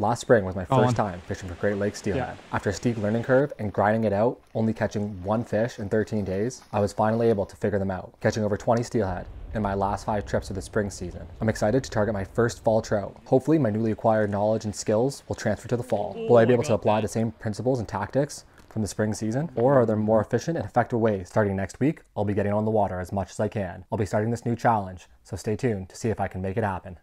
Last spring was my oh, first on. time fishing for Great Lakes steelhead. Yeah. After a steep learning curve and grinding it out, only catching one fish in 13 days, I was finally able to figure them out, catching over 20 steelhead in my last five trips of the spring season. I'm excited to target my first fall trout. Hopefully, my newly acquired knowledge and skills will transfer to the fall. Will I be able to apply the same principles and tactics from the spring season? Or are there more efficient and effective ways? Starting next week, I'll be getting on the water as much as I can. I'll be starting this new challenge, so stay tuned to see if I can make it happen.